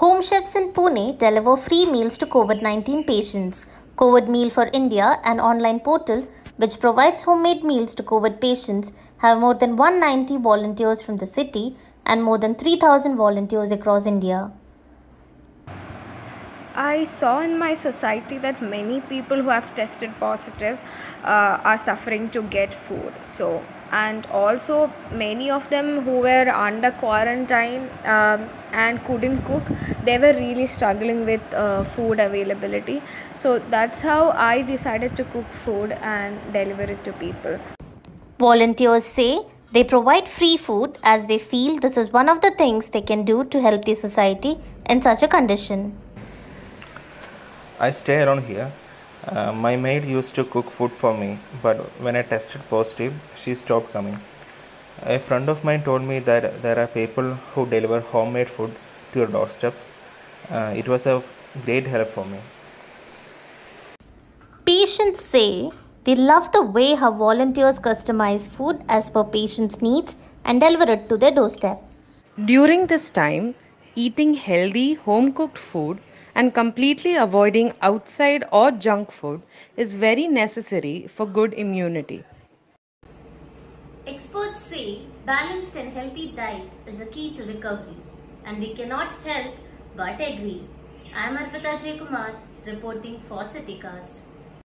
Home chefs in Pune deliver free meals to COVID 19 patients. COVID Meal for India, an online portal which provides homemade meals to COVID patients, have more than 190 volunteers from the city and more than 3000 volunteers across India. I saw in my society that many people who have tested positive uh, are suffering to get food. So, and also many of them who were under quarantine um, and couldn't cook, they were really struggling with uh, food availability. So, that's how I decided to cook food and deliver it to people. Volunteers say they provide free food as they feel this is one of the things they can do to help the society in such a condition. I stay around here. Uh, my maid used to cook food for me, but when I tested positive, she stopped coming. A friend of mine told me that there are people who deliver homemade food to your doorsteps. Uh, it was a great help for me. Patients say they love the way how volunteers customize food as per patients' needs and deliver it to their doorstep. During this time, eating healthy home cooked food and completely avoiding outside or junk food is very necessary for good immunity. Experts say balanced and healthy diet is a key to recovery and we cannot help but agree. I am Arpitha Ajayakumar reporting for CityCast.